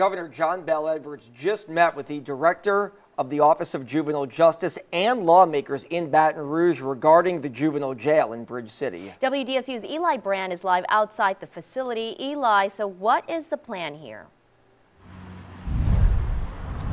Governor John Bell Edwards just met with the director of the Office of Juvenile Justice and lawmakers in Baton Rouge regarding the juvenile jail in Bridge City. WDSU's Eli Brand is live outside the facility. Eli, so what is the plan here?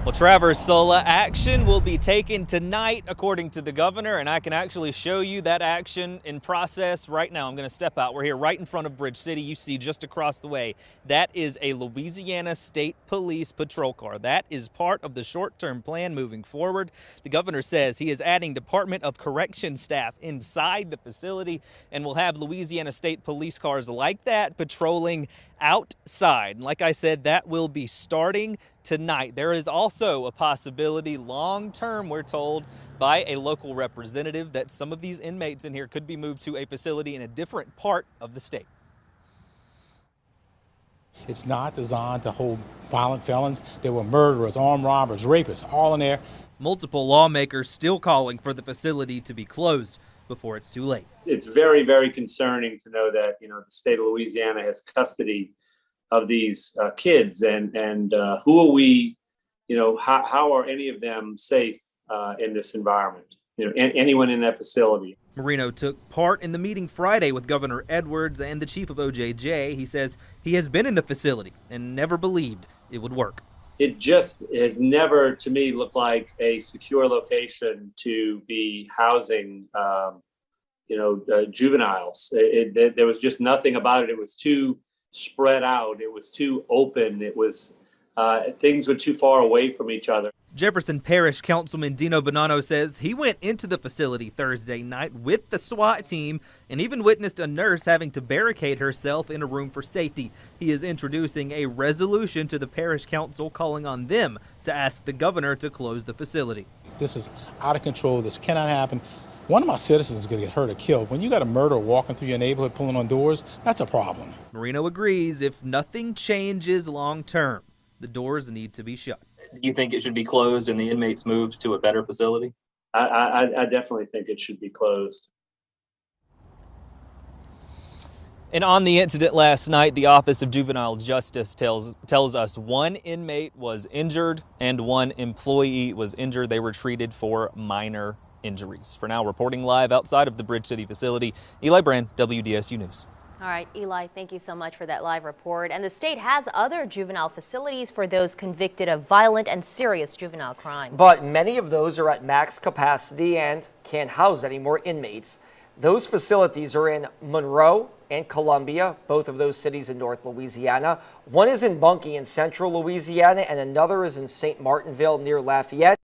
Well, Traverse Sola action will be taken tonight, according to the governor, and I can actually show you that action in process right now. I'm going to step out. We're here right in front of Bridge City. You see just across the way. That is a Louisiana State Police patrol car. That is part of the short-term plan moving forward. The governor says he is adding Department of Correction staff inside the facility and will have Louisiana State Police cars like that patrolling outside. And Like I said, that will be starting tonight. There is also a possibility long term, we're told by a local representative, that some of these inmates in here could be moved to a facility in a different part of the state. It's not designed to hold violent felons. There were murderers, armed robbers, rapists, all in there. Multiple lawmakers still calling for the facility to be closed before it's too late. It's very, very concerning to know that, you know, the state of Louisiana has custody of these uh, kids and, and uh, who are we, you know, how, how are any of them safe uh, in this environment? You know, an- anyone in that facility. Marino took part in the meeting Friday with Governor Edwards and the chief of OJJ. He says he has been in the facility and never believed it would work. It just has never, to me, looked like a secure location to be housing, um, you know, uh, juveniles. It, it, there was just nothing about it. It was too spread out. It was too open. It was uh, things were too far away from each other. Jefferson Parish Councilman Deano Bonano says he went into the facility Thursday night with the SWAT team and even witnessed a nurse having to barricade herself in a room for safety. He is introducing a resolution to the parish council calling on them to ask the governor to close the facility. This is out of control. This cannot happen. One of my citizens is going to get hurt or killed. When you got a murderer walking through your neighborhood pulling on doors, that's a problem. Marino agrees if nothing changes long term, the doors need to be shut. Do you think it should be closed and the inmates moved to a better facility? I, I, I definitely think it should be closed. And on the incident last night, the Office of Juvenile Justice tells tells us one inmate was injured and one employee was injured. They were treated for minor injuries. For now, reporting live outside of the Bridge City facility, Eli Brand, WDSU News. All right, Eli, thank you so much for that live report. And the state has other juvenile facilities for those convicted of violent and serious juvenile crime. But many of those are at max capacity and can't house any more inmates. Those facilities are in Monroe and Columbia, both of those cities in North Louisiana. One is in Bunkie in central Louisiana, and another is in St. Martinville near Lafayette.